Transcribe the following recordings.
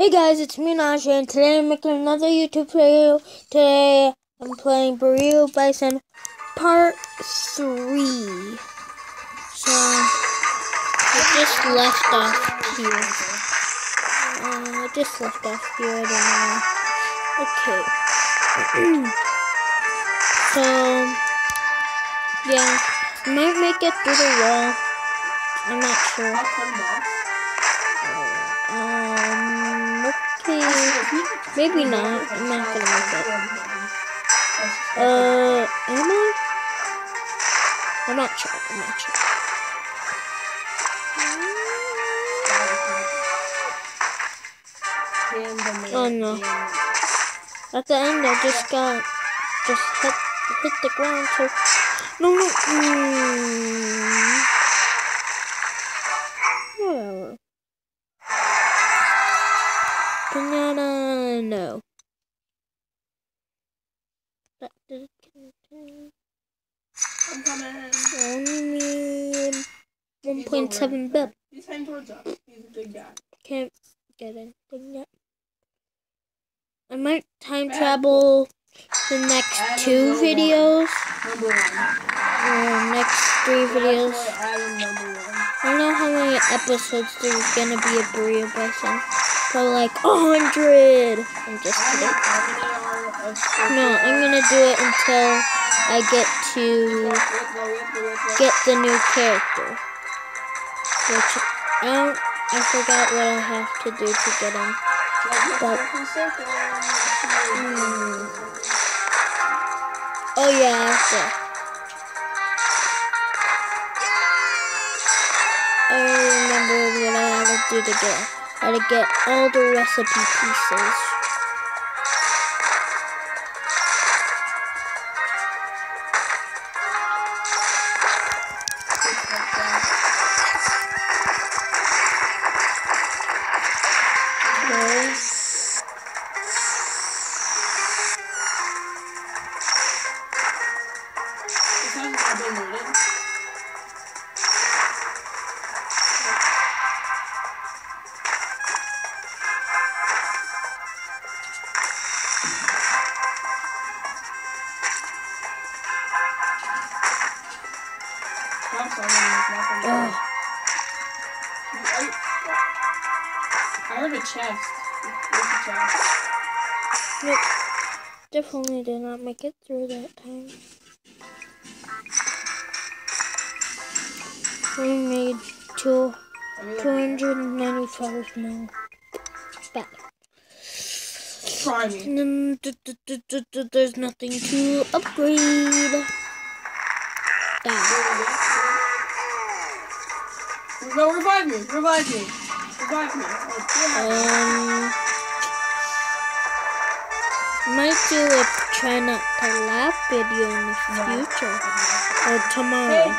Hey guys, it's me Najee, and today I'm making another YouTube video. Today I'm playing Burrito Bison Part 3. So, I just left off here. Uh, I just left off here. Okay. so, yeah, I might make it through the wall. I'm not sure. Okay. Maybe not. I'm not gonna make it. Uh, am I? I'm not sure. I'm not sure. Oh no. At the end, I just got, just hit, hit the ground, so, no, no, mm. He's a big guy. Can't get anything yet. I might time Bad. travel the next Adam two videos, Number one. or next three videos. That's why Adam number one. I don't know how many episodes there's gonna be of Burrito Bison. Probably like a hundred. I'm just kidding. many, how many are of No, I'm gonna do it until I get to get the new character. Which I. I forgot what I have to do to get him. but- Hmm. Oh yeah, I have remembered what I had to do to get. I had to get all the recipe pieces. Ugh. I heard a chest. The chest? Nope. Definitely did not make it through that time. We made two, I mean, 295 mil. Back. Try me. There's nothing to upgrade. Die. No, revive me. Revive me. Revive me. Oh. Um, might do a try not to laugh video in the future or tomorrow.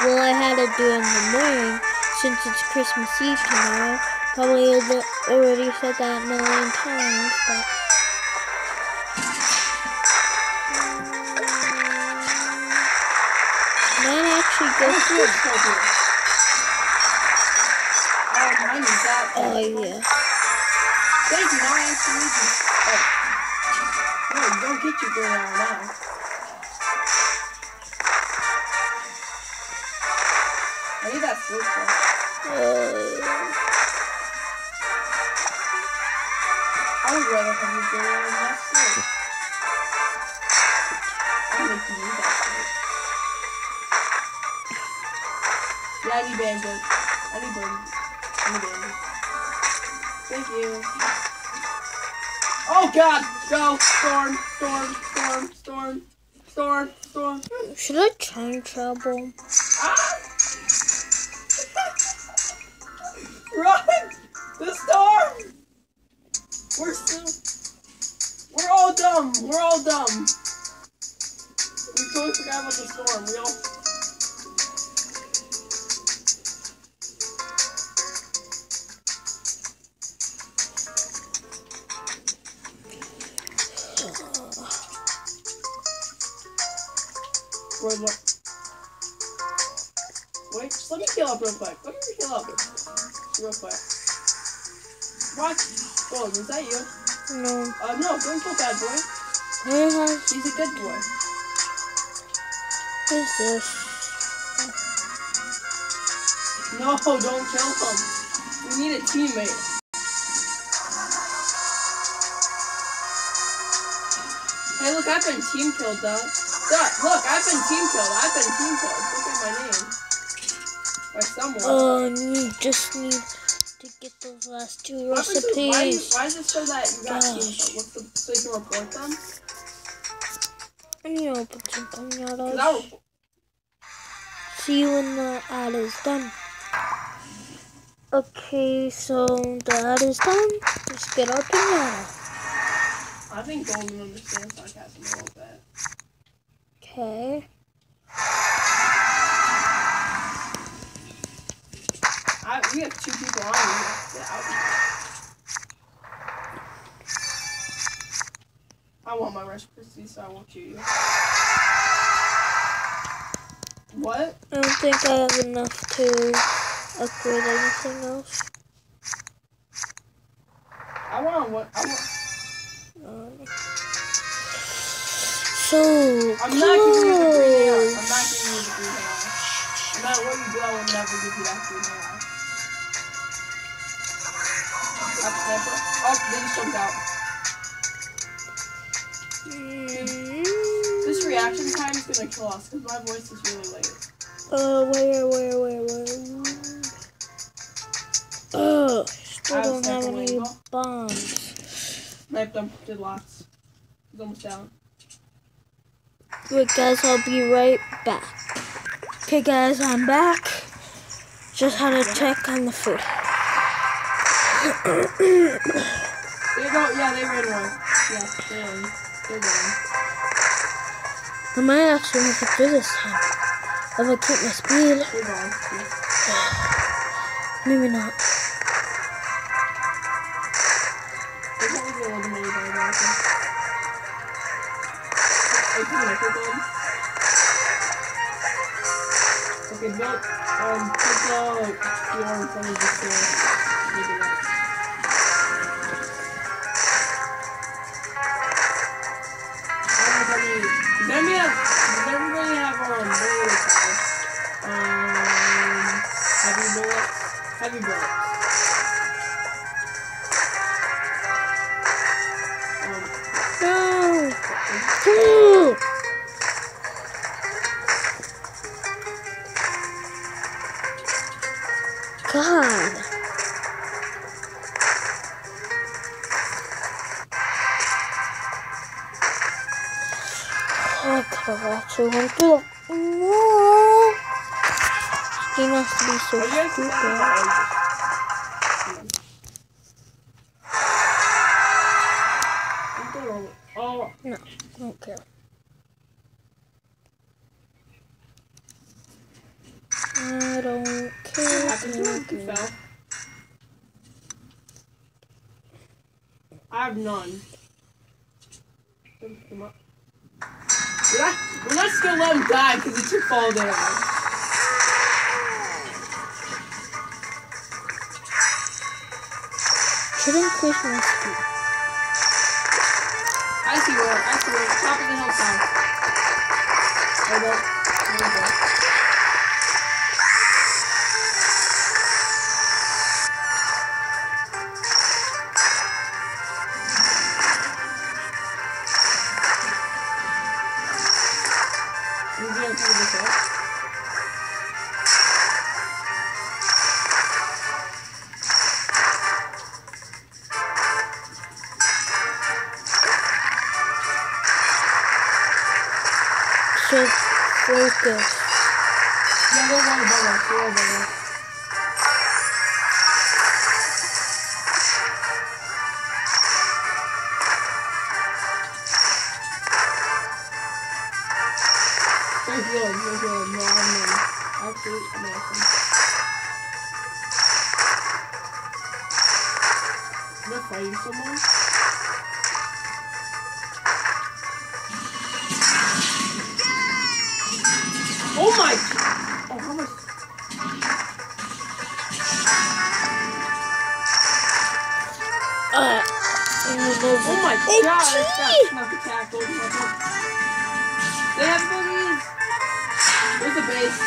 Well, I had to do it in the morning since it's Christmas Eve tomorrow. Probably al- already said that a million times, but. Might actually go What's through. Oh yeah. Thank you. Now I have to use this. Oh. No, don't get your girl out now. I need that phone. Uh, I would rather have your girl out than that. I'll make you that. Yeah, I need bandage. I need bandage. I need bandage. Thank you. Oh god! Go! Storm! Storm! Storm! Storm! Storm! Storm! should I time travel? Ah! Run! The storm! We're still. We're all dumb. We're all dumb. We totally forgot about the storm. We all. Wait, look. Wait, just let me heal up real quick. Let me heal up real quick. What? Oh, was that you? No. Uh, no, don't kill bad boy. Where has He's a good boy. what is this? No, don't kill him. We need a teammate. Hey, look, I've been team killed, though. Look, look, I've been team killed. I've been team killed. Look at my name. By someone. Oh, you just need to get those last two Why does it- Why, recipes. is- why does it show that you got team Gosh. killed? What's the, so you can report them? And you open some pinatas. I'll. See you when the ad is done. Okay, so the ad is done. Let's get our pinata. I think Golden understands sarcasm a little bit. Okay. I, we have two people on. We have to get out. I want my recipe, so I won't shoot you. What? I don't think I have enough to upgrade anything else. I want what? I want. So I'm not giving you the green AR. I'm not giving you the green AR. No matter what you do, I will never give you that green AR. That's never. Oh, they just jumped out. This reaction time is gonna kill us because my voice is really late. Uh, where, where, where, where? Oh, still I don't have any bombs. Sniped him. Did lots. He's almost down. Wait, guys, I'll be right back. Okay, guys, I'm back. Just had to check on the food. They go. Yeah, they ran away. Yeah, they ran. They ran. I might actually make it through this time. If I keep my speed, They gone. Yeah. maybe not. Okay, build. Um, put the floor in front of the store. Know how. Does everybody have um? Um, heavy bullets. Heavy bullets. God. I could have actually went through the wall. He must be so you stupid. I have none. We're not, just gonna let him die because he took fall damage. Should increase my speed. I see where, I see where, top of the hillside. Oh, no. There we focus. Yeah, they're right above us. They're right above us. They're good. They're. No, I'm in. Absolute amazing. They're fighting someone. My Itchy. god, it's got snuck attack over my. They have boogies! Where's the base?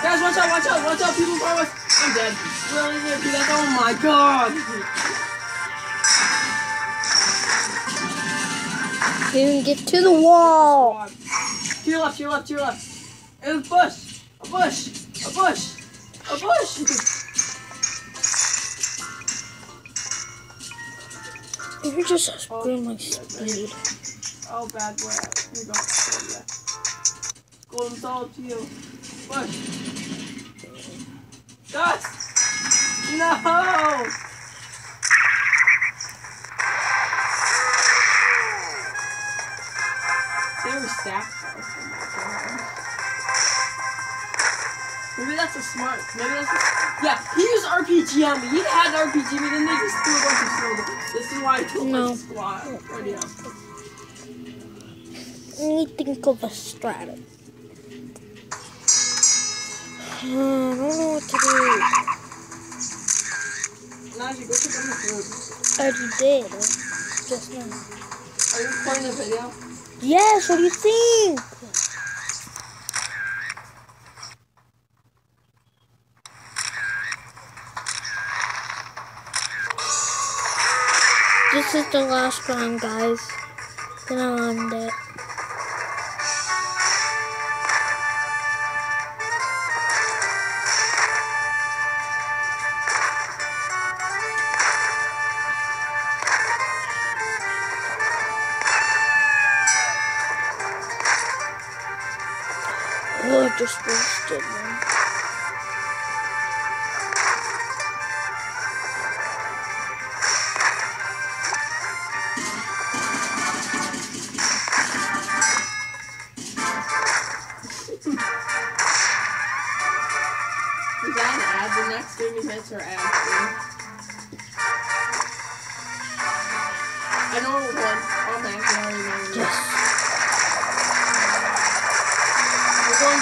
Guys, watch out, watch out, watch out, people of us! I'm dead. Really did do that? Oh my god! You can get to the wall. To your left, to your left, to your left. And a bush! A bush! A bush! A bush! You're just screwing my speed. Oh, bad boy. Here you go. Golden soul to you. Bush! Gus! No! That's a smart. Maybe that's a, yeah. He used RPG on me. He had an RPG, but then they just threw a bunch of snow. This is why I killed No. my squad. Right now. Let me think of a strategy. I don't know what to do. Najee, go check on the food. I already did. Just now. Are you playing the video? Yes, what do you think? This is the last round, guys. Then I'll end it.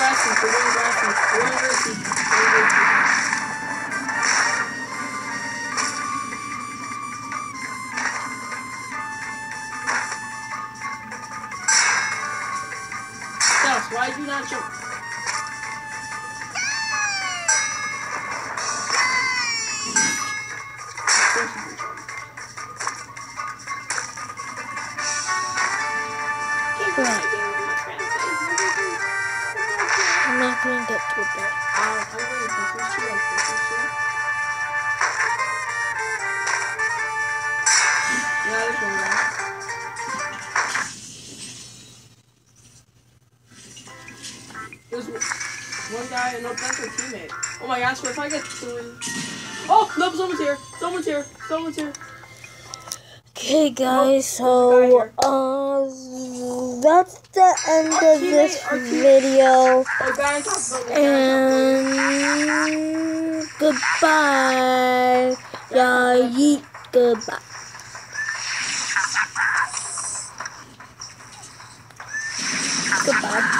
Going grassy. We're going grassy. We're going grassy. Dallas, why did you not jump? Course not gonna get to it. Um, I'm going to Christmas tree on Christmas tree. Yeah, there's one guy. There's one guy, and no, that's our teammate. Oh my gosh, what if I get three? Oh, no, someone's here. Someone's here. Someone's here. Okay, guys, so uh, that's the end of this teammate- our team- video, Oh, guy on top of the building, guy on top of the building. and goodbye. Yeah, yeet, goodbye. Goodbye.